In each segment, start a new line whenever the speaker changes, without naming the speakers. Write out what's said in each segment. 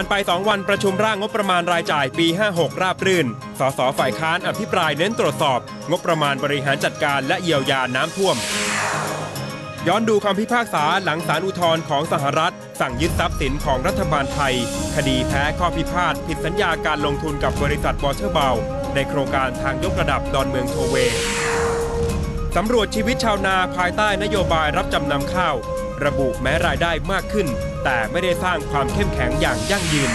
ผ่านไป 2 วันประชุมร่างงบประมาณรายจ่ายปี 56 ราบรื่น สสฝ่ายค้านอภิปรายเน้นตรวจสอบ งบประมาณบริหารจัดการและเยียวยาน้ำท่วม ย้อนดูคำพิพากษาหลังศาลอุทธรณ์ของสหรัฐ สั่งยึดทรัพย์สินของรัฐบาลไทย คดีแพ้ข้อพิพาทผิดสัญญาการลงทุนกับบริษัทวอเตอร์เบลในโครงการทางยกระดับดอนเมืองโทเวสำรวจชีวิตชาวนาภายใต้นโยบายรับจำนำข้าว ระบุแม้รายได้มากขึ้น แต่ไม่ได้สร้างความเข้มแข็งอย่างยั่งยืน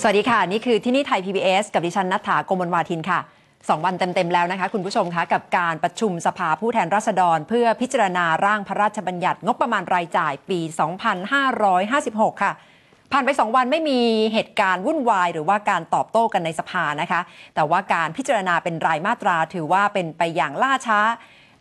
สวัสดีค่ะ นี่คือที่นี่ไทย PBS กับดิฉันนัฐถากมลวาทินค่ะ สองวันเต็ม ๆ แล้วนะคะ คุณผู้ชมคะกับการประชุมสภาผู้แทนราษฎร เพื่อพิจารณาร่างพระราชบัญญัติงบประมาณรายจ่ายปี 2556 ค่ะ ผ่านไป 2 วันไม่มีเหตุการณ์วุ่นวาย หรือว่าการตอบโต้กันในสภานะคะ แต่ว่าการพิจารณาเป็นรายมาตราถือว่าเป็นไปอย่างล่าช้า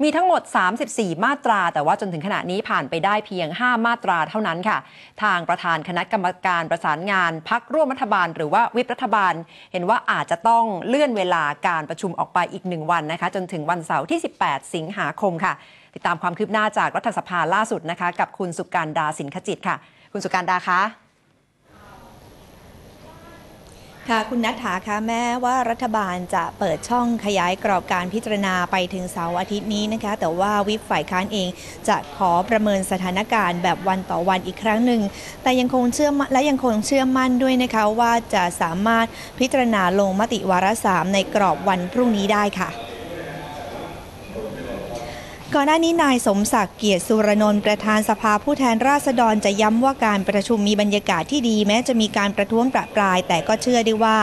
มีทั้งหมด 34 มาตรา แต่ว่าจนถึงขณะนี้ผ่านไปได้เพียง 5 มาตราเท่านั้นค่ะ ทางประธานคณะกรรมการประสานงานพักร่วมรัฐบาล หรือว่าวิปรัฐบาล เห็นว่าอาจจะต้องเลื่อนเวลาการประชุมออกไปอีกหนึ่งวันนะคะ จนถึงวันเสาร์ที่ 18 สิงหาคมค่ะ ติดตามความคืบหน้าจากรัฐสภาล่าสุดนะคะ กับคุณสุการดาสินขจิตค่ะ คุณสุการดาคะ
ค่ะคุณนัทถาคะแม้ว่ารัฐบาลจะเปิดช่องขยายกรอบการพิจารณาไปถึงเสาร์อาทิตย์นี้นะคะ แต่ว่าวิปฝ่ายค้านเองจะขอประเมินสถานการณ์แบบวันต่อวันอีกครั้งหนึ่ง แต่ยังคงเชื่อและยังคงเชื่อมั่นด้วยนะคะว่าจะสามารถพิจารณาลงมติวาระสามในกรอบวันพรุ่งนี้ได้ค่ะ ก่อนหน้านี้นายสมศักดิ์เกียรติสุรนนท์ประธานสภาผู้แทนราษฎรจะย้ำว่าการประชุมมีบรรยากาศที่ดีแม้จะมีการประท้วงประปราย แต่ก็เชื่อได้ว่า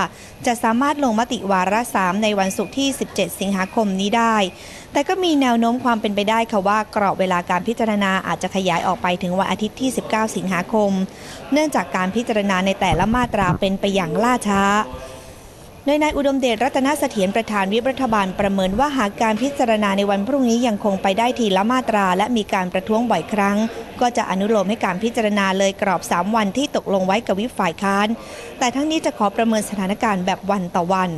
จะสามารถลงมติวาระสามในวันศุกร์ที่ 17 สิงหาคมนี้ได้ แต่ก็มีแนวโน้มความเป็นไปได้ค่ะว่ากรอบเวลาการพิจารณาอาจจะขยายออกไปถึงวันอาทิตย์ที่ 19 สิงหาคม เนื่องจากการพิจารณาในแต่ละมาตราเป็นไปอย่างล่าช้า โดยนายอุดมเดชรัตนเสถียรประธานวิปรัฐบาลประเมินว่าหากการพิจารณาในวันพรุ่งนี้ยังคงไปได้ทีละมาตรา และมีการประท้วงบ่อยครั้ง ก็จะอนุโลมให้การพิจารณาเลยกรอบ 3 วันที่ตกลงไว้กับวิปฝ่ายค้าน แต่ทั้งนี้จะขอประเมินสถานการณ์แบบวันต่อวัน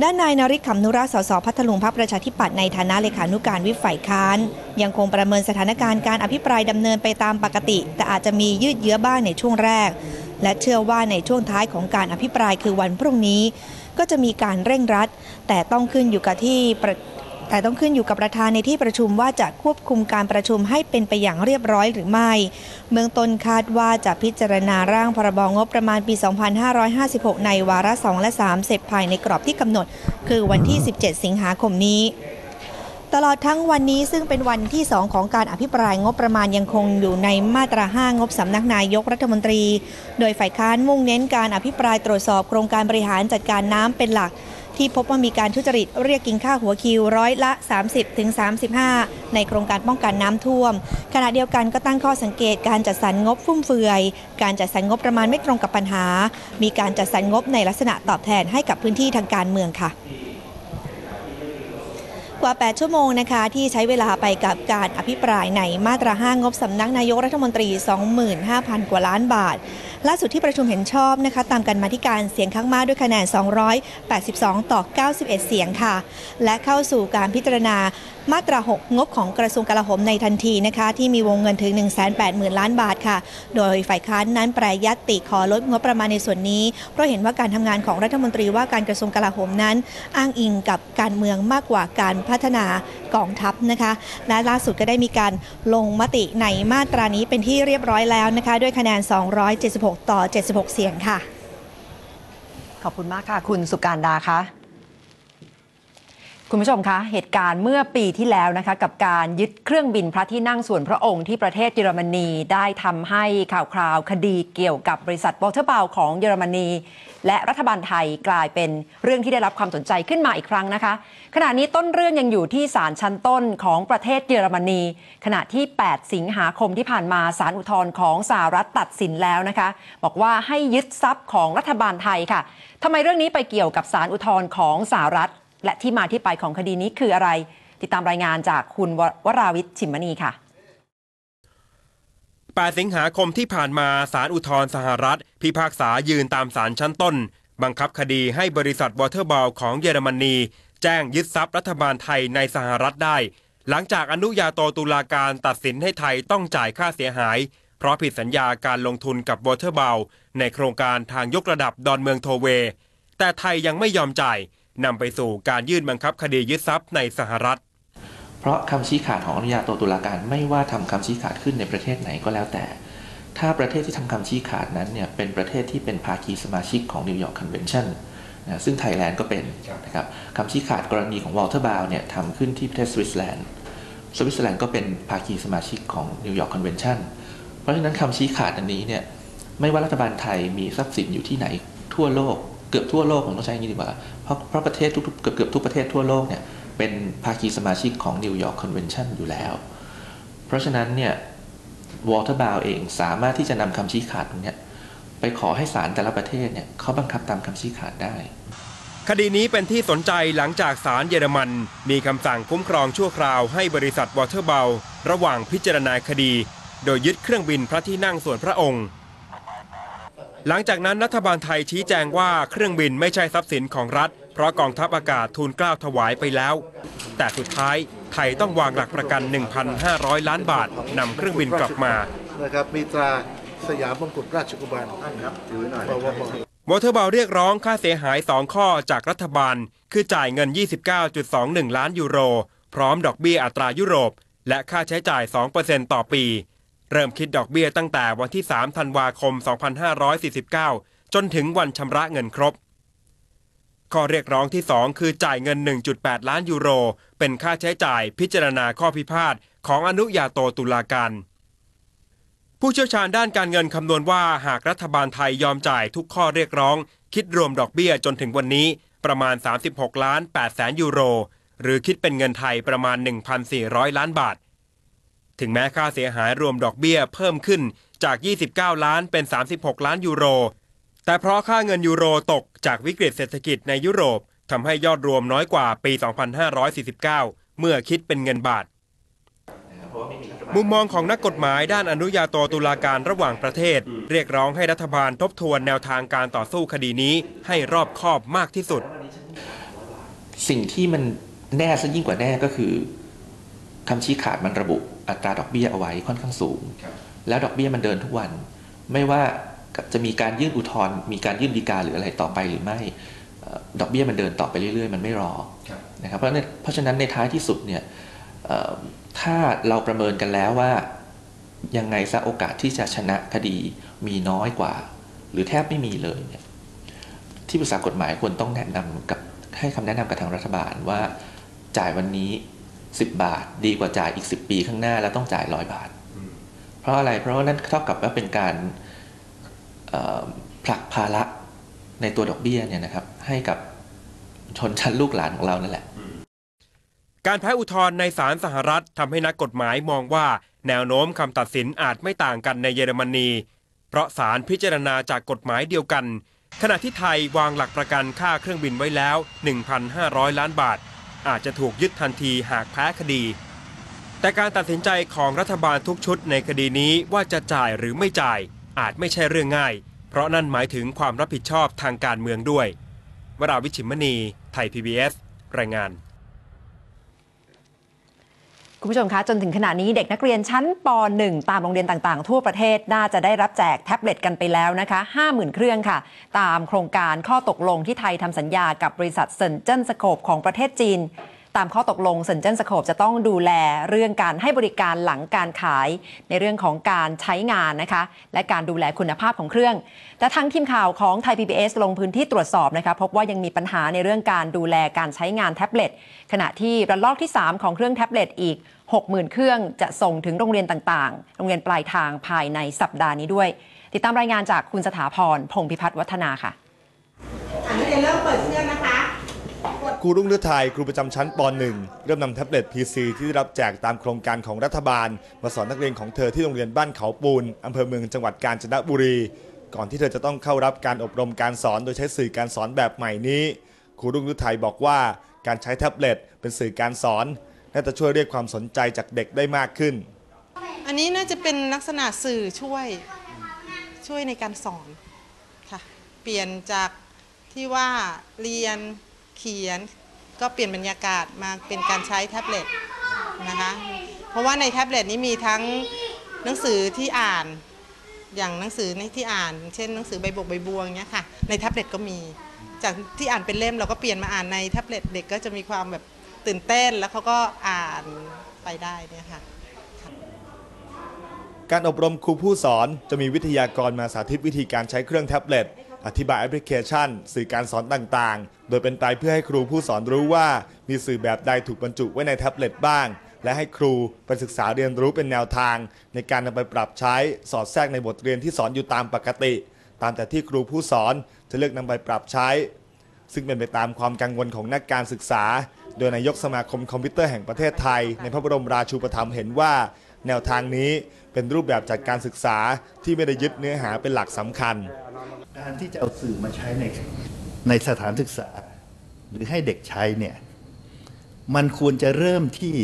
ด้านนายนริศขำนุราสสพัทลุงพักประชาธิปัตย์ในฐานะเลขานุการวิฝ่ายค้าน ยังคงประเมินสถานการณ์การอภิปรายดำเนินไปตามปกติ แต่อาจจะมียืดเยื้อบ้างในช่วงแรก และเชื่อว่าในช่วงท้ายของการอภิปรายคือวันพรุ่งนี้ ก็จะมีการเร่งรัด แต่ต้องขึ้นอยู่กับที่ประ แต่ต้องขึ้นอยู่กับประธานในที่ประชุมว่าจะควบคุมการประชุมให้เป็นไปอย่างเรียบร้อยหรือไม่ เมืองต้นคาดว่าจะพิจารณาร่างพรบงบประมาณปี 2556 ในวาระ2และ 3 เสร็จภายในกรอบที่กำหนด คือวันที่ 17 สิงหาคมนี้ตลอดทั้งวันนี้ซึ่งเป็นวันที่ 2 ของการอภิปรายงบประมาณยังคงอยู่ในมาตรา 5 งบสำนักนายกรัฐมนตรี โดยฝ่ายค้านมุ่งเน้นการอภิปรายตรวจสอบโครงการบริหารจัดการน้ำเป็นหลัก ที่พบว่ามีการทุจริตเรียกกินค่าหัวคิวร้อยละ 30ถึง35 ในโครงการป้องกันน้ำท่วม ขณะเดียวกันก็ตั้งข้อสังเกตการจัดสรรงบฟุ่มเฟือย การจัดสรรงบประมาณไม่ตรงกับปัญหา มีการจัดสรรงบในลักษณะตอบแทนให้กับพื้นที่ทางการเมืองค่ะ กว่า 8 ชั่วโมงนะคะ ที่ใช้เวลาไปกับการอภิปรายในมาตรา5งบสำนักนายกรัฐมนตรี 25,000 กว่าล้านบาท ล่าสุดที่ประชุมเห็นชอบนะคะ ตามกันมาที่การเสียงข้างมากด้วยคะแนน 282 ต่อ 91 เสียงค่ะ และเข้าสู่การพิจารณามาตรา 6 งบของกระทรวงกลาโหมในทันทีนะคะที่มีวงเงินถึง 180,000 ล้านบาทค่ะ โดยฝ่ายค้านนั้นแปรยัตติขอลดงบประมาณในส่วนนี้ เพราะเห็นว่าการทำงานของรัฐมนตรีว่าการกระทรวงกลาโหมนั้น อ้างอิงกับการเมืองมากกว่าการพัฒนากองทัพนะคะ และล่าสุดก็ได้มีการลงมติในมาตรานี้เป็นที่เรียบร้อยแล้วนะคะ ด้วยคะแนน 276 ต่อ 76 เสียงค่ะ
ขอบคุณมากค่ะ คุณสุการดาคะ คุณผู้ชมคะ เหตุการณ์เมื่อปีที่แล้วนะคะกับการยึดเครื่องบินพระที่นั่งส่วนพระองค์ที่ประเทศเยอรมนีได้ทำให้ข่าวคราวคดีเกี่ยวกับบริษัทวอเตอร์บาวของเยอรมนี และรัฐบาลไทยกลายเป็นเรื่องที่ได้รับความสนใจขึ้นมาอีกครั้งนะคะ ขณะนี้ต้นเรื่องยังอยู่ที่ศาลชั้นต้นของประเทศเยอรมนี ขณะที่ 8 สิงหาคมที่ผ่านมาศาลอุทธรณ์ของสหรัฐตัดสินแล้วนะคะ บอกว่าให้ยึดทรัพย์ของรัฐบาลไทยค่ะทำไมเรื่องนี้ไปเกี่ยวกับศาลอุทธรณ์ของสหรัฐ และที่มาที่ไปของคดีนี้คืออะไร ติดตามรายงานจากคุณวราวิทย์ชิมมณีค่ะ
8สิงหาคมที่ผ่านมาศาลอุทธรสหรัฐ พิพากษายืนตามศาลชั้นต้น บังคับคดีให้บริษัทวอลเตอร์บาวของเยอรมนี แจ้งยึดทรัพย์รัฐบาลไทยในสหรัฐได้ หลังจากอนุญาโตตุลาการตัดสินให้ไทยต้องจ่ายค่าเสียหาย เพราะผิดสัญญาการลงทุนกับวอลเตอร์บาวในโครงการทางยกระดับดอนเมืองโทลล์เวย์ แต่ไทยยังไม่ยอมจ่าย นำไปสู่การยื่นบังคับคดียึดทรัพย์ในสหรัฐ
เพราะคำชี้ขาดของอนุญาโตตุลาการไม่ว่าทำคำชี้ขาดขึ้นในประเทศไหนก็แล้วแต่ ถ้าประเทศที่ทำคำชี้ขาดนั้นเนี่ยเป็นประเทศที่เป็นภาคีสมาชิกของ New York Convention นะซึ่งไทยแลนด์ก็เป็นนะครับคำชี้ขาดกรณีของวอลเตอร์บาวเนี่ยทำขึ้นที่ประเทศสวิตเซอร์แลนด์สวิตเซอร์แลนด์ก็เป็นภาคีสมาชิกของ New York Convention เพราะฉะนั้นคำชี้ขาดอันนี้เนี่ยไม่ว่ารัฐบาลไทยมีทรัพย์สินอยู่ที่ไหนทั่วโลก เกือบทั่วโลกผมต้องใช้อย่างนี้ดีกว่า เพราะเพราะประเทศทุกๆเกือบเกือบทุกประเทศทั่วโลกเนี่ยเป็นภาคีสมาชิกของ New York Convention อยู่แล้ว เพราะฉะนั้นเนี่ยวอลเตอร์บาวเองสามารถที่จะนำคำชี้ขาดตรงนี้ไปขอให้ศาลแต่ละประเทศเนี่ยเขาบังคับตามคำชี้ขาดได้
คดีนี้เป็นที่สนใจหลังจากศาลเยอรมัน มีคำสั่งคุ้มครองชั่วคราวให้บริษัทวอลเตอร์บาวระหว่างพิจารณาคดี โดยยึดเครื่องบินพระที่นั่งส่วนพระองค์ หลังจากนั้นรัฐบาลไทยชี้แจงว่าเครื่องบินไม่ใช่ทรัพย์สินของรัฐ เพราะกองทัพอากาศทูลเกล้าถวายไปแล้ว แต่สุดท้ายไทยต้องวางหลักประกัน 1,500 ล้านบาทนำเครื่องบินกลับมานะครับ
มีตราสยามมงกุฎราชกุมารครับถือหน่อยว
อเตอร์บาเรียกร้องค่าเสียหาย 2 ข้อจากรัฐบาล คือจ่ายเงิน 29.21 ล้านยูโร พร้อมดอกเบี้ยอัตรายุโรป และค่าใช้จ่าย 2%ต่อปี เริ่มคิดดอกเบี้ยตั้งแต่วันที่ 3 ธันวาคม 2549 จนถึงวันชำระเงินครบ ข้อเรียกร้องที่ 2 คือจ่ายเงิน 1.8 ล้านยูโร เป็นค่าใช้จ่ายพิจารณาข้อพิพาทของอนุญาโตตุลาการ ผู้เชี่ยวชาญด้านการเงินคำนวณว่าหากรัฐบาลไทยยอมจ่ายทุกข้อเรียกร้อง คิดรวมดอกเบี้ยจนถึงวันนี้ประมาณ 36 ล้าน8แสนยูโร หรือคิดเป็นเงินไทยประมาณ 1,400 ล้านบาท ถึงแม้ค่าเสียหายรวมดอกเบี้ยเพิ่มขึ้นจาก 29 ล้านเป็น 36 ล้านยูโร แต่เพราะค่าเงินยูโรตกจากวิกฤตเศรษฐกิจในยุโรปทำให้ยอดรวมน้อยกว่าปี 2549 เมื่อคิดเป็นเงินบาท มุมมองของนักกฎหมายด้านอนุญาโตตุลาการระหว่างประเทศ เรียกร้องให้รัฐบาลทบทวนแนวทางการต่อสู้คดีนี้ให้รอบคอบมากที่สุด
สิ่งที่มันแน่ซะยิ่งกว่าแน่ก็คือคำชี้ขาดมันระบุ อัตราดอกเบี้ยเอาไว้ค่อนข้างสูง แล้วดอกเบี้ยมันเดินทุกวัน ไม่ว่าจะมีการยื่นอุทธรณ์มีการยื่นฎีกาหรืออะไรต่อไปหรือไม่เอ่อดอกเบี้ยมันเดินต่อไปเรื่อยๆ มันไม่รอนะครับเพราะฉะนั้นเพราะฉะนั้นในท้ายที่สุดเนี่ยเอ่อถ้าเราประเมินกันแล้วว่ายังไงซะโอกาสที่จะชนะคดีมีน้อยกว่า หรือแทบไม่มีเลยเนี่ยที่ปรึกษากฎหมายควรต้องแนะนำกับให้คำแนะนำกับทางรัฐบาลว่าจ่ายวันนี้ 10 บาท ดีกว่าจ่ายอีก 10 ปีข้างหน้าแล้วต้องจ่ายร้อยบาท เพราะอะไรเพราะว่านั่นเท่ากับว่าเป็นการเอ่อผลักภาระในตัวดอกเบี้ยเนี่ยนะครับ ให้กับชนชั้นลูกหลานของเรานั่นแหละ
การแพ้อุทธรณ์ในศาลสหรัฐทำให้นักกฎหมายมองว่า แนวโน้มคำตัดสินอาจไม่ต่างกันในเยอรมนี เพราะศาลพิจารณาจากกฎหมายเดียวกัน ขณะที่ไทยวางหลักประกันค่าเครื่องบินไว้แล้ว 1,500 ล้านบาท อาจจะถูกยึดทันทีหากแพ้คดี แต่การตัดสินใจของรัฐบาลทุกชุดในคดีนี้ว่าจะจ่ายหรือไม่จ่ายอาจไม่ใช่เรื่องง่าย เพราะนั่นหมายถึงความรับผิดชอบทางการเมืองด้วย วราวิชิมณี ไทย PBS รายงาน
คุณผู้ชมคะจนถึงขณะนี้เด็กนักเรียนชั้นป .1 ตามโรงเรียนต่างๆ ทั่วประเทศน่าจะได้รับแจกแท็บเล็ตกันไปแล้วนะคะ 50,000 เครื่องค่ะ ตามโครงการข้อตกลงที่ไทยทำสัญญากับบริษัทเซินเจิ้น Scope ของประเทศจีน ตามข้อตกลงเซินเจิ้น Scope จะต้องดูแลเรื่องการให้บริการหลังการขาย ในเรื่องของการใช้งานนะคะ และการดูแลคุณภาพของเครื่อง แต่ทางทีมข่าวของไทย PBS ลงพื้นที่ตรวจสอบนะคะพบว่ายังมีปัญหาในเรื่องการดูแลการใช้งานแท็บเล็ตขณะที่ระลอกที่ 3 ของเครื่องแท็บเล็ตอีก 60,000 เครื่องจะส่งถึงโรงเรียนต่างๆ โรงเรียนปลายทางภายในสัปดาห์นี้ด้วย ติดตามรายงานจากคุณสถาพรพงพิพัฒน์วัฒนาค่ะ
อะนักเรียนเริ่มเปิดเครื่องนะคะ
ครูรุ่งฤทัยครูประจำชั้นป .1 เริ่มนำแท็บเล็ต PC ที่ได้รับแจกตามโครงการของรัฐบาล มาสอนนักเรียนของเธอที่โรงเรียนบ้านเขาปูนอำเภอเมืองจังหวัดกาญจนบุรี ก่อนที่เธอจะต้องเข้ารับการอบรมการสอนโดยใช้สื่อการสอนแบบใหม่นี้ครูรุ่งฤทัยบอกว่าการใช้แท็บเล็ตเป็นสื่อการสอนน่าจะช่วยเรียกความสนใจจากเด็กได้มากขึ้น
อันนี้น่าจะเป็นลักษณะสื่อช่วยช่วยในการสอนค่ะเปลี่ยนจากที่ว่าเรียน ขียน ก็เปลี่ยนบรรยากาศมาเป็นการใช้แท็บเล็ตนะคะ เพราะว่าในแท็บเล็ตนี้มีทั้งหนังสือที่อ่านอย่างหนังสือในที่อ่าน เช่นหนังสือใบบกใบบัวงเงี้ยค่ะในแท็บเล็ตก็มี จากที่อ่านเป็นเล่มเราก็เปลี่ยนมาอ่านในแท็บเล็ตเด็กก็จะมีความแบบตื่นเต้นแล้วเขาก็อ่านไปได้เนี่ยค่ะ
การอบรมครูผู้สอนจะมีวิทยากรมาสาธิตวิธีการใช้เครื่องแท็บเล็ต อธิบายแอปพลิเคชัน สื่อการสอนต่างๆ โดยเป็นไปเพื่อให้ครูผู้สอนรู้ว่า มีสื่อแบบใดถูกบรรจุไว้ในแท็บเล็ตบ้าง และให้ครูไปศึกษาเรียนรู้เป็นแนวทาง ในการนำไปปรับใช้สอดแทรกในบทเรียนที่สอนอยู่ตามปกติ ตามแต่ที่ครูผู้สอนจะเลือกนำไปปรับใช้ ซึ่งเป็นไปตามความกังวลของนักการศึกษา โดยนายกสมาคมคอมพิวเตอร์แห่งประเทศไทย ในพระบรมราชูปถัมภ์เห็นว่า แนวทางนี้เป็นรูปแบบจัดการศึกษาที่ไม่ได้ยึดเนื้อหาเป็นหลักสำคัญ
การที่จะเอาสื่อมาใช้ในในสถานศึกษา หรือให้เด็กใช้เนี่ย มันควรจะเริ่มที่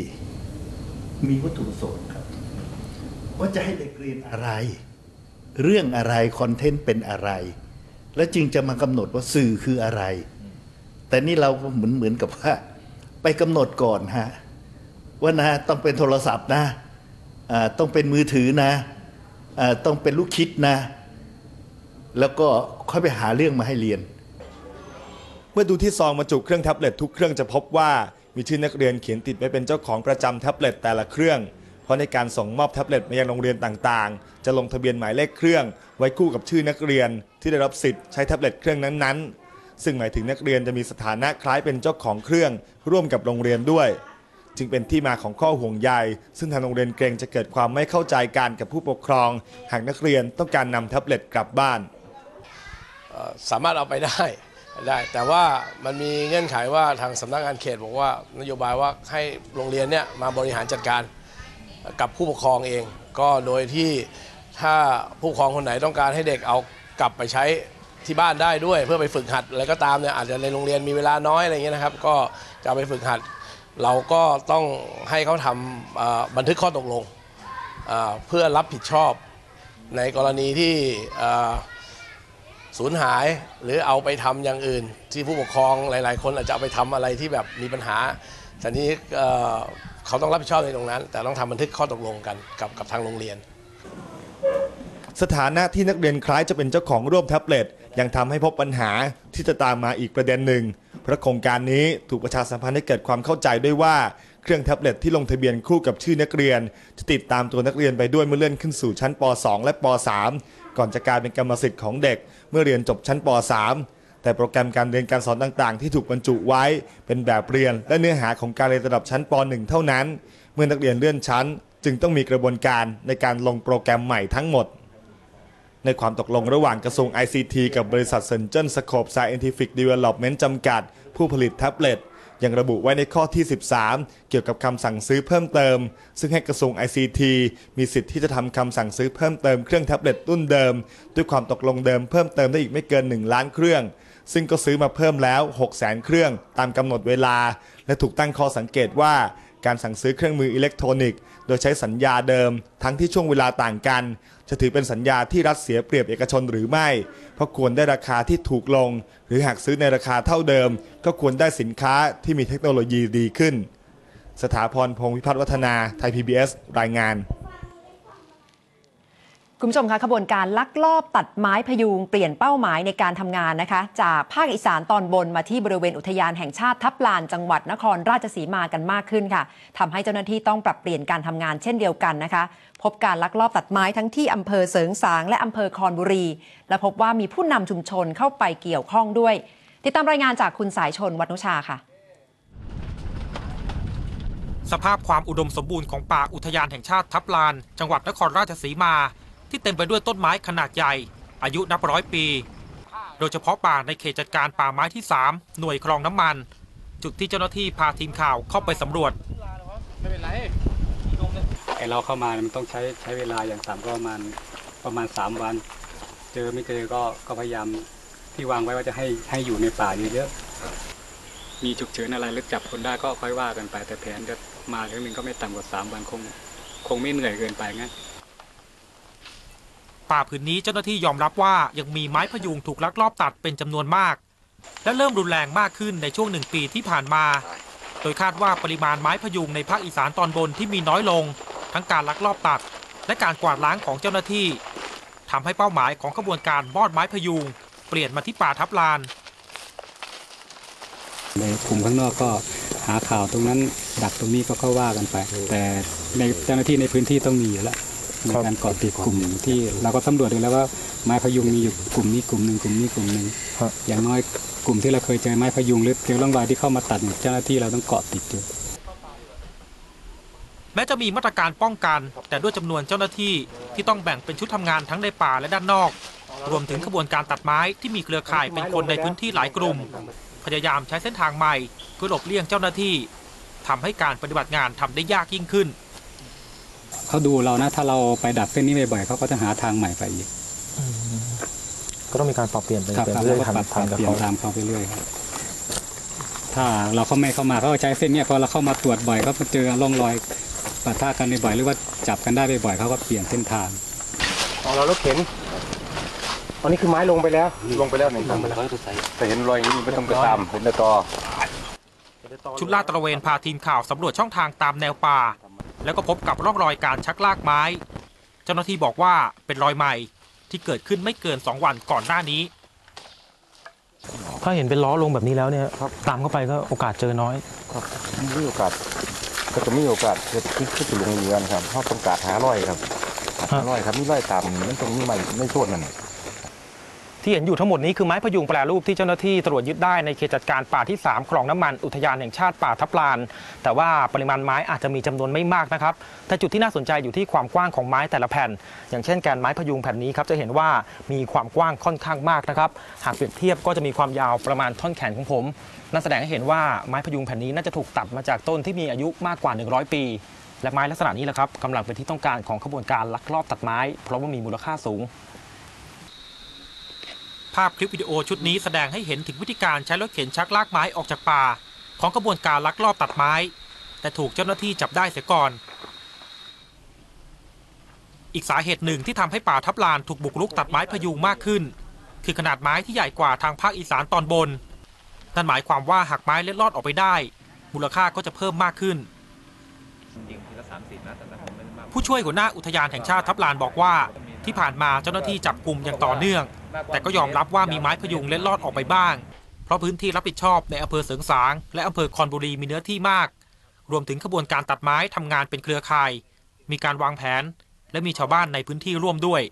มีวัตถุประสงค์ครับ ว่าจะให้เด็กเรียนอะไร เรื่องอะไร คอนเทนต์เป็นอะไร แล้วจึงจะมากำหนดว่าสื่อคืออะไร แต่นี่เราก็เหมือนเหมือนกับว่า ไปกำหนดก่อนฮะว่านะต้องเป็นโทรศัพท์นะอ่าต้องเป็นมือถือนะอ่าต้องเป็นลูกคิดนะ แล้วก็ค่อยไปหาเรื่องมาให้เรียน
เมื่อดูที่ซองบรรจุเครื่องแท็บเล็ตทุกเครื่องจะพบว่ามีชื่อนักเรียนเขียนติดไว้เป็นเจ้าของประจำแท็บเล็ตแต่ละเครื่อง เพราะในการส่งมอบแท็บเล็ตมายังโรงเรียนต่างๆ จะลงทะเบียนหมายเลขเครื่อง ไว้คู่กับชื่อนักเรียนที่ได้รับสิทธิ์ใช้แท็บเล็ตเครื่องนั้นๆ ซึ่งหมายถึงนักเรียนจะมีสถานะคล้ายเป็นเจ้าของเครื่อง ร่วมกับโรงเรียนด้วย จึงเป็นที่มาของข้อห่วงใย ซึ่งทางโรงเรียนเกรงจะเกิดความไม่เข้าใจกันกับผู้ปกครอง หากนักเรียนต้องการนำแท็บเล็ตกลับบ้าน
สามารถเอาไปได้ได้ แต่ว่ามันมีเงื่อนไขว่าทางสำนักงานเขตบอกว่านโยบายว่าให้โรงเรียนเนี่ยมาบริหารจัดการกับผู้ปกครองเอง ก็โดยที่ถ้าผู้ปกครองคนไหนต้องการให้เด็กเอากลับไปใช้ที่บ้านได้ด้วยเพื่อไปฝึกหัดอะไรก็ตามเนี่ยอาจจะในโรงเรียนมีเวลาน้อยอะไรเงี้ยนะครับ ก็จะไปฝึกหัด เราก็ต้องให้เขาทำบันทึกข้อตกลงเพื่อรับผิดชอบในกรณีที่ สูญหายหรือเอาไปทำอย่างอื่น ที่ผู้ปกครองหลาย ๆ คนอาจจะเอาไปทำอะไรที่แบบมีปัญหาแต่นี้เขาต้องรับผิดชอบในตรงนั้น แต่ต้องทำบันทึกข้อตกลงกันกับกับทางโรงเรียน
สถานะที่นักเรียนคล้ายจะเป็นเจ้าของร่วมแท็บเล็ตยังทำให้พบปัญหาที่จะตามมาอีกประเด็นหนึ่งเพราะโครงการนี้ถูกประชาสัมพันธ์ให้เกิดความเข้าใจด้วยว่าเครื่องแท็บเล็ตที่ลงทะเบียนคู่กับชื่อนักเรียน จะติดตามตัวนักเรียนไปด้วยเมื่อเลื่อนขึ้นสู่ชั้นป .2 และป .3 ก่อนจะกลายเป็นกรรมสิทธิ์ของเด็ก เมื่อเรียนจบชั้นป .3 แต่โปรแกรมการเรียนการสอนต่างๆ ที่ถูกบรรจุไว้ เป็นแบบเรียน และเนื้อหาของการเรียนระดับชั้นป .1 เท่านั้น เมื่อนักเรียนเลื่อนชั้น จึงต้องมีกระบวนการในการลงโปรแกรมใหม่ทั้งหมดในความตกลงระหว่างกระทรวง ICT กับบริษัทเซนเจ n นสโคป Scientific Development จำกัด ผู้ผลิตแท็บเล็ต ยังระบุไว้ในข้อที่ 13 เกี่ยวกับคำสั่งซื้อเพิ่มเติม ซึ่งให้กระทรวง ICT มีสิทธิ์ที่จะทำคำสั่งซื้อเพิ่มเติมเครื่องแท็บเล็ตรุ่นเดิม ด้วยความตกลงเดิมเพิ่มเติมได้อีกไม่เกิน 1 ล้านเครื่อง ซึ่งก็ซื้อมาเพิ่มแล้ว 6 0 0 0 0 0 เครื่องตามกำหนดเวลา และถูกตั้งข้อสังเกตว่าการสั่งซื้อเครื่องมืออิเล็กทรอนิกส์ โดยใช้สัญญาเดิม ทั้งที่ช่วงเวลาต่างกัน จะถือเป็นสัญญาที่รัฐเสียเปรียบเอกชนหรือไม่ เพราะควรได้ราคาที่ถูกลง หรือหากซื้อในราคาเท่าเดิม ก็ควรได้สินค้าที่มีเทคโนโลยีดีขึ้น สถาพรพงศ์วิพัฒน์วัฒนาไทย PBS รายงาน
คุณผู้ชมคะขบวนการลักลอบตัดไม้พยุงเปลี่ยนเป้าหมายในการทำงานนะคะ จากภาคอีสานตอนบนมาที่บริเวณอุทยานแห่งชาติทับลานจังหวัดนครราชสีมากันมากขึ้นค่ะทำให้เจ้าหน้าที่ต้องปรับเปลี่ยนการทำงานเช่นเดียวกันนะคะ พบการลักลอบตัดไม้ทั้งที่อำเภอเสริงสางและอำเภอคอนบุรี และพบว่ามีผู้นำชุมชนเข้าไปเกี่ยวข้องด้วย ติดตามรายงานจากคุณสายชนวัฒนุชาค่ะ
สภาพความอุดมสมบูรณ์ของป่าอุทยานแห่งชาติทับลาน จังหวัดนครราชสีมา ที่เต็มไปด้วยต้นไม้ขนาดใหญ่ อายุนับร้อยปี โดยเฉพาะป่าในเขตจัดการป่าไม้ที่ 3 หน่วยคลองน้ำมัน จุดที่เจ้าหน้าที่พาทีมข่าวเข้าไปสำรวจ
ไไอเราเข้ามาเนี่ยมันต้องใช้ใช้เวลาอย่างต่ำก็ประมาณประมาณสามวัน เจอไม่เจอก็ก็พยายามที่วางไว้ว่าจะให้ให้อยู่ในป่าเยอะๆมีฉุกเฉินอะไรหรือจับคนได้ก็ค่อยว่ากันไป แต่แผนจะมาครั้งหนึ่งก็ไม่ต่ำกว่าสามวันคงคงไม่เหนื่อยเกินไปงั้น
ป่าผืนนี้เจ้าหน้าที่ยอมรับว่ายังมีไม้พยุงถูกลักลอบตัดเป็นจำนวนมาก และเริ่มรุนแรงมากขึ้นในช่วงหนึ่งปีที่ผ่านมา โดยคาดว่าปริมาณไม้พยุงในภาคอีสานตอนบนที่มีน้อยลง ทั้งการลักลอบตัด และการกวาดล้างของเจ้าหน้าที่ทำให้เป้าหมายของขบวนการมอดไม้พยุง เปลี่ยนมาที่ป่าทับลาน
ในกลุ่มข้างนอกก็หาข่าวตรงนั้นดักตรงนี้ก็เข้าว่ากันไป แต่ในเจ้าหน้าที่ในพื้นที่ต้องมีอยู่แล้วในการเกาะติดกลุ่มที่เราก็สำรวจดูแล้วว่าไม้พยุงมีอยู่กลุ่มนี้กลุ่มหนึ่งกลุ่มนี้กลุ่มหนึ่งอย่างน้อยกลุ่มที่เราเคยเจอไม้พยุงหรือเจอร่องรอยที่เข้ามาตัดเนี่ยเจ้าหน้าที่เราต้องเกาะติดอยู่
แม้จะมีมาตรการป้องกัน แต่ด้วยจำนวนเจ้าหน้าที่ที่ต้องแบ่งเป็นชุดทำงานทั้งในป่าและด้านนอก รวมถึงขบวนการตัดไม้ที่มีเครือข่ายเป็นคนในพื้นที่หลายกลุ่ม พยายามใช้เส้นทางใหม่เพื่อหลบเลี่ยงเจ้าหน้าที่ทำให้การปฏิบัติงานทำได้ยากยิ่งขึ้น
เขาดูเรานะถ้าเราไปดักเส้นนี้บ่อยๆเขาก็จะหาทางใหม่ไปอีก
ก็ต้องมีการปรับเปลี่ยนไป
ครับ
เรื่
ครับ
อย
แล้วก็
ๆทำ
ปรับ
ทำกับ
เปลี่ยน
เขา
ตามเขาไปเรื่อยครับถ้าเราเข้าไม่เข้ามาเขาก็ใช้เส้นเนี้ยพอเราเข้ามาตรวจบ่อยเขาเจอร่องรอย ปะทะกันบ่อยๆหรือว่าจับกันได้บ่อยๆเขาก็เปลี่ยนเส้นทาง
อ๋อเรารถเข็นตอนนี้คือไม้ลงไปแล้ว ลงไปแล้วหนึ่งครั้งแต่เห็นรอยอย่างนี้ไม่ต้องไปตามเห็นแต่ตอ
ชุดลาดตระเวนพาทีมข่าวสำรวจช่องทางตามแนวป่า แล้วก็พบกับร่องรอยการชักลากไม้ เจ้าหน้าที่บอกว่าเป็นรอยใหม่ที่เกิดขึ้นไม่เกิน 2 วันก่อนหน้านี้
ถ้าเห็นเป็นล้อลงแบบนี้แล้วเนี่ยตามเข้าไปก็โอกาสเจอน้อย
ครับมีโอกาส ก็จะมีโอกาสเกิดขึ้นขึ้นลงเหมือนครับเพราะต้องการหาร้อยครับหาร้อยครับมีร้อยตามมันตรงนี้ใหม่ไม่โทษมัน
ที่เห็นอยู่ทั้งหมดนี้คือไม้พยุงแปรรูปที่เจ้าหน้าที่ตรวจยึดได้ในเขตจัดการป่าที่ 3 คลองน้ำมันอุทยานแห่งชาติป่าทับลาน แต่ว่าปริมาณไม้อาจจะมีจำนวนไม่มากนะครับ แต่จุดที่น่าสนใจอยู่ที่ความกว้างของไม้แต่ละแผ่น อย่างเช่นแกนไม้พยุงแผ่นนี้ครับจะเห็นว่ามีความกว้างค่อนข้างมากนะครับ หากเปรียบเทียบก็จะมีความยาวประมาณท่อนแขนของผม นั่นแสดงให้เห็นว่าไม้พยุงแผ่นนี้น่าจะถูกตัดมาจากต้นที่มีอายุมากกว่า 100 ปี และไม้ลักษณะนี้แหละครับกำลังเป็นที่ต้องการของขบวนการลักลอบตัดไม้ เพราะว่ามีมูลค่าสูง
ภาพคลิปวิดีโอชุดนี้แสดงให้เห็นถึงวิธีการใช้รถเข็นชักลากไม้ออกจากป่า ของกระบวนการลักลอบตัดไม้ แต่ถูกเจ้าหน้าที่จับได้เสียก่อน อีกสาเหตุหนึ่งที่ทำให้ป่าทับลานถูกบุกรุกตัดไม้พยุงมากขึ้น คือขนาดไม้ที่ใหญ่กว่าทางภาคอีสานตอนบน นั่นหมายความว่าหากไม้เล็ดลอดออกไปได้ มูลค่าก็จะเพิ่มมากขึ้น ผู้ช่วยหัวหน้าอุทยานแห่งชาติทับลานบอกว่า ที่ผ่านมาเจ้าหน้าที่จับกลุ่มอย่างต่อเนื่อง แต่ก็ยอมรับว่ามีไม้พยุงเล็ดลอดออกไปบ้าง เพราะพื้นที่รับผิดชอบในอำเภอเสริงสาง และอำเภอคอนบุรีมีเนื้อที่มาก รวมถึงขบวนการตัดไม้ทำงานเป็นเครือข่าย มีการวางแผน และมีชาวบ้านในพื้นที่ร่วมด้วย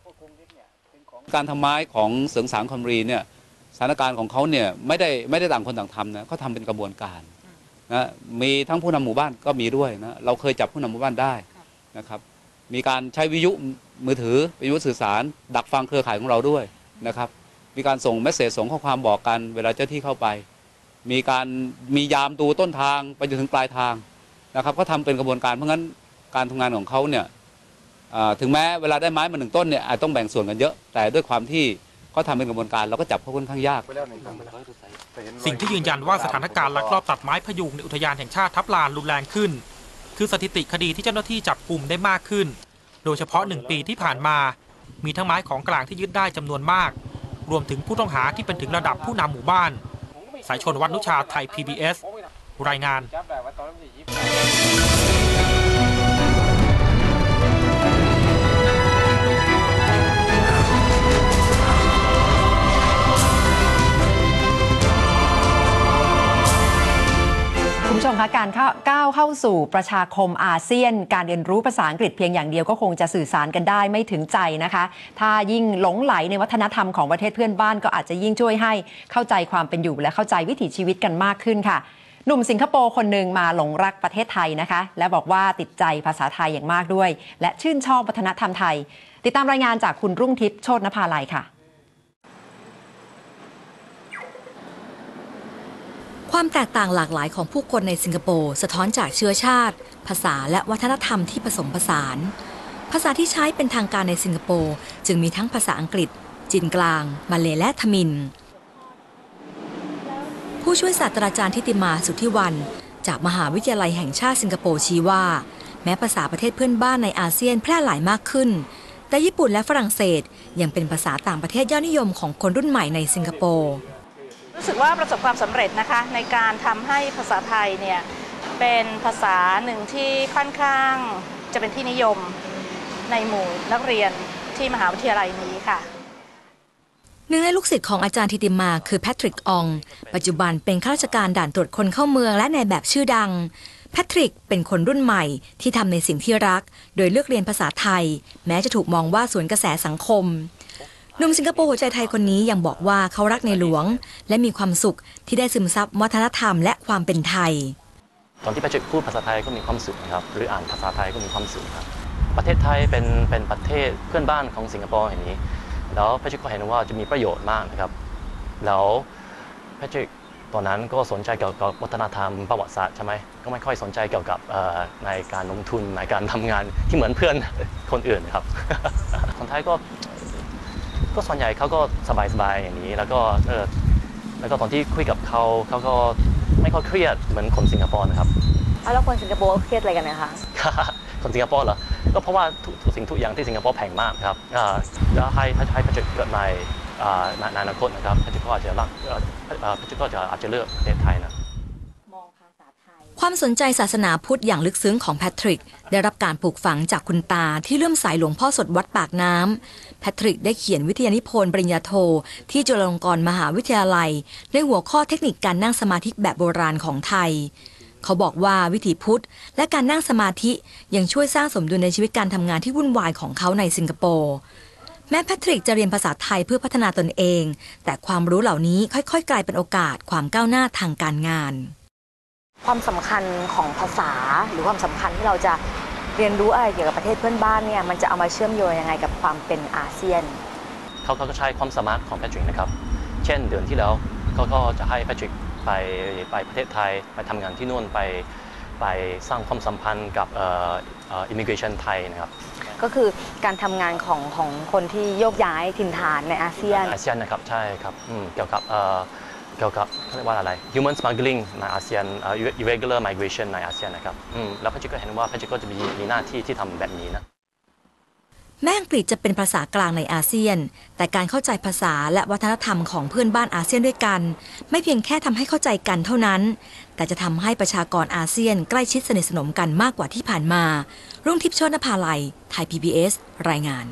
การทำไม้ของเสริงสางคอมรีเนี่ย สถานการณ์ของเขาเนี่ยไม่ได้ไม่ได้ต่างคนต่างทำนะเขาทำเป็นกระบวนการนะมีทั้งผู้นำหมู่บ้านก็มีด้วยนะเราเคยจับผู้นำหมู่บ้านได้นะครับ มีการใช้วิทยุมือถือวิทยุสื่อสาร ดักฟังเครือข่ายของเราด้วยนะครับ มีการส่งเมสเซจส่งข้อความบอกกัน เวลาเจ้าที่เข้าไป มีการมียามดูต้นทางไปจนถึงปลายทางนะครับเขาทำเป็นกระบวนการเพราะงั้นการทำงานของเขาเนี่ยอ่าถึงแม้เวลาได้ไม้มาหนึ่งต้นเนี่ยอาจต้องแบ่งส่วนกันเยอะ แต่ด้วยความที่ เขาทำเป็นกระบวนการเราก็จับเขาค่อนข้างยาก
สิ่งที่ยืนยันว่าสถานการณ์ลักลอบตัดไม้พยุงในอุทยานแห่งชาติทับลานรุนแรงขึ้น คือสถิติคดีที่เจ้าหน้าที่จับกลุ่มได้มากขึ้น โดยเฉพาะหนึ่งปีที่ผ่านมา มีทั้งไม้ของกลางที่ยึดได้จำนวนมาก รวมถึงผู้ต้องหาที่เป็นถึงระดับผู้นำหมู่บ้าน สายชนวัฒนุชาไทย PBS รายงาน
คุณผู้ชมคะการเข้าก้าวเข้าสู่ประชาคมอาเซียน การเรียนรู้ภาษาอังกฤษเพียงอย่างเดียวก็คงจะสื่อสารกันได้ไม่ถึงใจนะคะ ถ้ายิ่งหลงไหลในวัฒนธรรมของประเทศเพื่อนบ้านก็อาจจะยิ่งช่วยให้เข้าใจความเป็นอยู่ และเข้าใจวิถีชีวิตกันมากขึ้นค่ะหนุ่มสิงคโปร์คนหนึ่งมาหลงรักประเทศไทยนะคะ และบอกว่าติดใจภาษาไทยอย่างมากด้วย และชื่นชอบวัฒนธรรมไทย ติดตามรายงานจากคุณรุ่งทิพย์โชตนภาลัยค่ะ
ความแตกต่างหลากหลายของผู้คนในสิงคโปร์สะท้อนจากเชื้อชาติ ภาษาและวัฒนธรรมที่ผสมผสาน ภาษาที่ใช้เป็นทางการในสิงคโปร์จึงมีทั้งภาษาอังกฤษ จีนกลาง มาเลและทมิน ผู้ช่วยศาสตราจารย์ทิติมาสุทธิวัน จากมหาวิทยาลัยแห่งชาติสิงคโปร์ชี้ว่า แม้ภาษาประเทศเพื่อนบ้านในอาเซียนแพร่หลายมากขึ้น แต่ญี่ปุ่นและฝรั่งเศสยังเป็นภาษาต่างประเทศยอดนิยมของคนรุ่นใหม่ในสิงคโปร์
รู้สึกว่าประสบความสำเร็จนะคะ ในการทำให้ภาษาไทยเนี่ยเป็นภาษาหนึ่งที่ค่อนข้างจะเป็นที่นิยมในหมู่นักเรียนที่มหาวิทยาลัยนี้ค่ะ
หนึ่งในลูกศิษย์ของอาจารย์ทิติมาคือแพทริกอองปัจจุบันเป็นข้าราชการด่านตรวจคนเข้าเมืองและในแบบชื่อดัง แพทริกเป็นคนรุ่นใหม่ที่ทำในสิ่งที่รัก โดยเลือกเรียนภาษาไทย แม้จะถูกมองว่าสวนกระแสสังคม หนุ่มสิงคโปร์หัวใจไทยคนนี้ยังบอกว่าเขารักในหลวง และมีความสุขที่ได้ซึมซับวัฒนธรรมและความเป็นไทย
ตอนที่แพทริกพูดภาษาไทยก็มีความสุขนะครับหรืออ่านภาษาไทยก็มีความสุขครับประเทศไทยเป็นเป็นประเทศเพื่อนบ้านของสิงคโปร์แห่งนี้ แล้วแพทริกก็เห็นว่าจะมีประโยชน์มากนะครับ แล้วแพทริกตอนนั้นก็สนใจเกี่ยวกับวัฒนธรรมประวัติศาสตร์ใช่ไหมก็ไม่ค่อยสนใจเกี่ยวกับในการลงทุนในการทำงานที่เหมือนเพื่อนคนอื่นครับคนไทยก็ ก็ส่วนใหญ่เขาก็สบายๆอย่างนี้ แล้วก็เออแล้วก็ตอนที่คุยกับเขาเขาก็ไม่ค่อยเครียดเหมือนคนสิงคโปร์นะครับ
แล้วคนสิงคโปร์เครียดอะไรกันนะคะ
คนสิงคโปร์เหรอก็เพราะว่าทุกสิ่งทุกอย่างที่สิงคโปร์แพงมากครับแล้วให้ให้พระจุเกิดในในอนาคตนะครับพระจุก็อาจจะรักพระจุก็จะอาจจะเลือกประเทศไทยนะ
ความสนใจศาสนาพุทธอย่างลึกซึ้งของแพทริก ได้รับการปลูกฝังจากคุณตาที่เลื่อมใสหลวงพ่อสดวัดปากน้ำแพทริกได้เขียนวิทยานิพนธ์ปริญญาโท ที่จุฬาลงกรณ์มหาวิทยาลัย ในหัวข้อเทคนิคการนั่งสมาธิแบบโบราณของไทย เขาบอกว่าวิถีพุทธ และการนั่งสมาธิยังช่วยสร้างสมดุลในชีวิตการทำงานที่วุ่นวายของเขาในสิงคโปร์แม้แพทริกจะเรียนภาษาไทยเพื่อพัฒนาตนเอง แต่ความรู้เหล่านี้ค่อยๆ กลายเป็นโอกาสความก้าวหน้าทางการงาน
ความสำคัญของภาษาหรือความสำคัญที่เราจะเรียนรู้อะไรเกี่ยวกับประเทศเพื่อนบ้านเนี่ยมันจะเอามาเชื่อมโยงยังไงกับความเป็นอาเซียน
เขาก็ใช้ความสามารถของแพทริกนะครับ เช่นเดือนที่แล้วเขาก็จะให้แพทริกไปไปประเทศไทยไปทำงานที่นู่นไปไปสร้างความสัมพันธ์กับเอ่อ immigration ไทยนะครับ
ก็คือการทำงานของของคนที่โยกย้ายถิ่นฐานในอาเซียน
อาเซียนนะครับใช่ครับเกี่ยวกับ เกี่ยวกับเขาเรียกว่าอะไร human smuggling ในอาเซียน irregular migration ในอาเซียนนะครับแล้วแพทริกก็เห็นว่าแพทริกก็จะมีมีหน้าที่ที่ทำแบบนี้นะ
แม้อังกฤษจะเป็นภาษากลางในอาเซียน แต่การเข้าใจภาษาและวัฒนธรรมของเพื่อนบ้านอาเซียนด้วยกัน ไม่เพียงแค่ทำให้เข้าใจกันเท่านั้น แต่จะทำให้ประชากรอาเซียนใกล้ชิดสนิทสนมกันมากกว่าที่ผ่านมา รุ่งทิพย์โชนภาลัย ไทย PBS รายงาน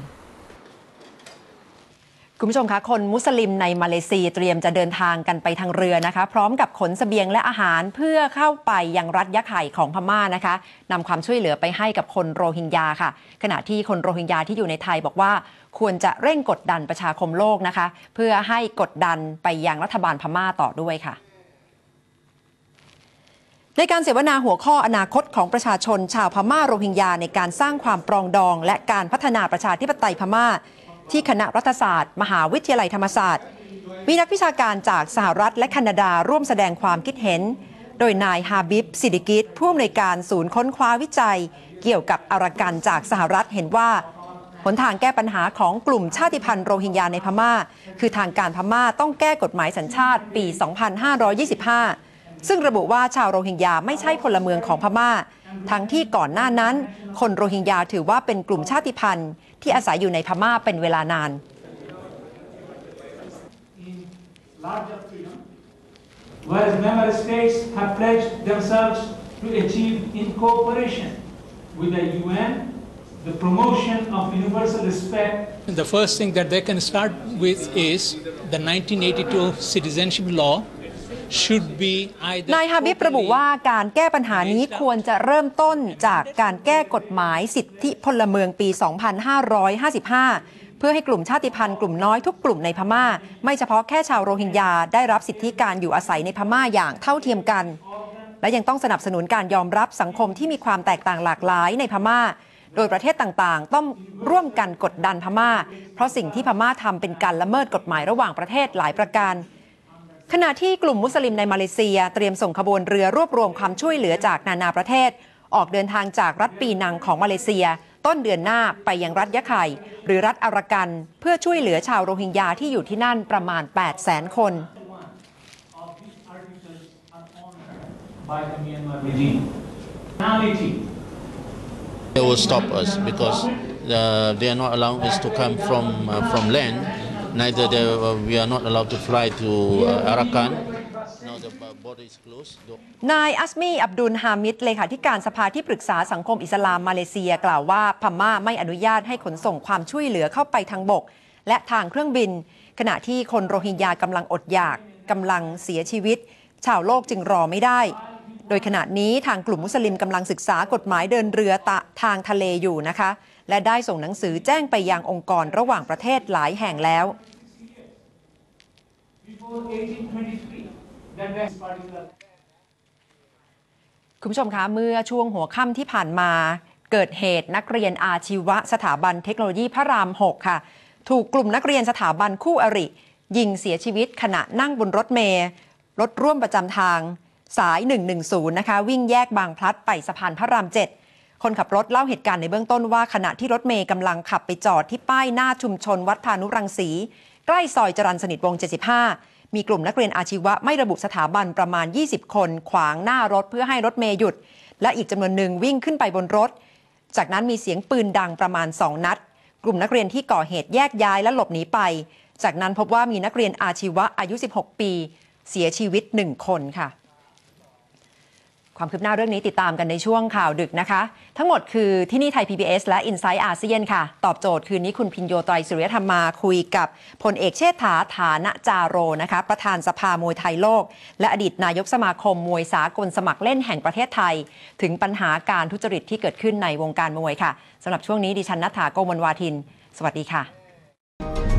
คุณผู้ชมคะคนมุสลิมในมาเลเซียเตรียมจะเดินทางกันไปทางเรือนะคะ พร้อมกับขนสเสบียงและอาหารเพื่อเข้าไปยังรัฐยะไข่ของพม่านะคะนำความช่วยเหลือไปให้กับคนโรฮิงญาค่ะ ขณะที่คนโรฮิงญาที่อยู่ในไทยบอกว่า ควรจะเร่งกดดันประชาคมโลกนะคะ เพื่อให้กดดันไปยังรัฐบาลพม่าต่อด้วยค่ะในการเสวนาหัวข้ออนาคตของประชาชนชาวพม่าโรฮิงญาในการสร้างความปรองดอง และการพัฒนาประชาธิปไตยพม่า ที่คณะรัฐศาสตร์ มหาวิทยาลัยธรรมศาสตร์ มีนักวิชาการจากสหรัฐและแคนาดาร่วมแสดงความคิดเห็น โดยนายฮาบิบสิดิกิตผู้อำนวยการศูนย์ค้นคว้าวิจัย เกี่ยวกับอารากันจากสหรัฐเห็นว่าหนทางแก้ปัญหาของกลุ่มชาติพันธุ์โรฮิงญาในพม่า คือทางการพม่าต้องแก้กฎหมายสัญชาติปี 2525 ซึ่งระบุว่าชาวโรฮิงญาไม่ใช่พลเมืองของพม่า ทั้งที่ก่อนหน้านั้น คนโรฮิงญาถือว่าเป็นกลุ่มชาติพันธุ์ ที่อาศัยอยู่ในพม่าเป็นเวลานาน
whereas member states have pledged themselves to achieve in cooperation with the UN the promotion of universal respect.
The first thing that they can start with is the 1982 citizenship law should be either
นายฮาบิบระบุว่าการแก้ปัญหานี้ควรจะเริ่มต้นจากการแก้กฎหมายสิทธิพลเมืองปี 2555 เพื่อให้กลุ่มชาติพันธุ์กลุ่มน้อยทุกกลุ่มในพม่า ไม่เฉพาะแค่ชาวโรฮิงญาได้รับสิทธิการอยู่อาศัยในพม่าอย่างเท่าเทียมกัน และยังต้องสนับสนุนการยอมรับสังคมที่มีความแตกต่างหลากหลายในพม่าโดยประเทศต่างๆ ต้องร่วมกันกดดันพม่า เพราะสิ่งที่พม่าทำเป็นการละเมิดกฎหมายระหว่างประเทศหลายประการ ขณะที่กลุ่มมุสลิมในมาเลเซีย เตรียมส่งขบวนเรือรวบรวมความช่วยเหลือจากนานาประเทศ ออกเดินทางจากรัฐปีนังของมาเลเซีย ต้นเดือนหน้าไปยังรัฐยะไข่ หรือรัฐอารากัน เพื่อช่วยเหลือชาวโรฮิงญาที่อยู่ที่นั่นประมาณ 8 0 0 0 0 0 คน
They will stop us because uh, they are not allowing us to come from uh, from land. Neither they, uh, we are not allowed to fly to uh, Arakan. Now the border is closed.
นายอัสมีอับดุลฮามิดเลขาธิการสภาที่ปรึกษาสังคมอิสลามมาเลเซียกล่าวว่าพม่าไม่อนุญาตให้ขนส่งความช่วยเหลือเข้าไปทางบก และทางเครื่องบิน ขณะที่คนโรฮิงญากำลังอดอยากกำลังเสียชีวิต ชาวโลกจึงรอไม่ได้ โดยขณะนี้ทางกลุ่มมุสลิมกำลังศึกษากฎหมายเดินเรือตะทางทะเลอยู่นะคะ และได้ส่งหนังสือแจ้งไปยังองค์กรระหว่างประเทศหลายแห่งแล้ว คุณผู้ชมคะ เมื่อช่วงหัวค่ำที่ผ่านมา เกิดเหตุนักเรียนอาชีวะสถาบันเทคโนโลยีพระราม 6 ค่ะ ถูกกลุ่มนักเรียนสถาบันคู่อริ ยิงเสียชีวิตขณะนั่งบนรถเมย์รถร่วมประจำทาง สาย 110 นะคะ วิ่งแยกบางพลัดไปสะพานพระราม 7 คนขับรถเล่าเหตุการณ์ในเบื้องต้นว่าขณะที่รถเมย์กำลังขับไปจอดที่ป้ายหน้าชุมชนวัดพานุรังสี ใกล้ซอยจรัญสนิทวง 75 มีกลุ่มนักเรียนอาชีวะไม่ระบุสถาบันประมาณ 20 คน ขวางหน้ารถเพื่อให้รถเมย์หยุด และอีกจำนวนหนึ่งวิ่งขึ้นไปบนรถ จากนั้นมีเสียงปืนดังประมาณ 2 นัด กลุ่มนักเรียนที่ก่อเหตุแยกย้ายและหลบหนีไป จากนั้นพบว่ามีนักเรียนอาชีวะอายุ 16 ปี เสียชีวิต 1 คนค่ะ ความคืบหน้าเรื่องนี้ติดตามกันในช่วงข่าวดึกนะคะ ทั้งหมดคือที่นี่ไทย PBS และ i n s i ซต์อาเซียนค่ะ ตอบโจทย์คืนนี้คุณพินโยไตรสุริยธรรมมาคุยกับพลเอกเชษฐาฐานะจาโรนะคะ ประธานสภามวยไทยโลก และอดีตนายกสมาคมมวยสากลสมัครเล่นแห่งประเทศไทย ถึงปัญหาการทุจริตที่เกิดขึ้นในวงการมวยค่ะสำหรับช่วงนี้ดิฉันนัฐาโกมลวาทิน สวัสดีค่ะ